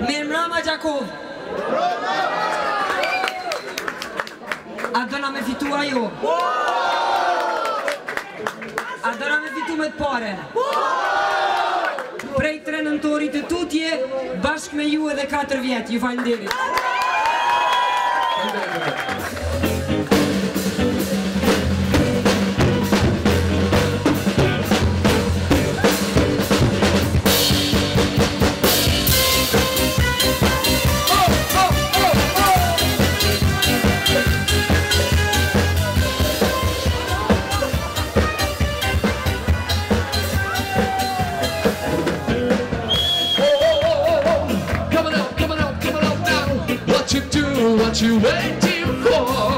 Me mrama Gjakov A dëna me fitu a jo A dëna me fitu me të pare Prej tre nëntorit e tutje Bashk me ju edhe 4 vjetë Ju fajnë dirit Thank you. what you waiting for?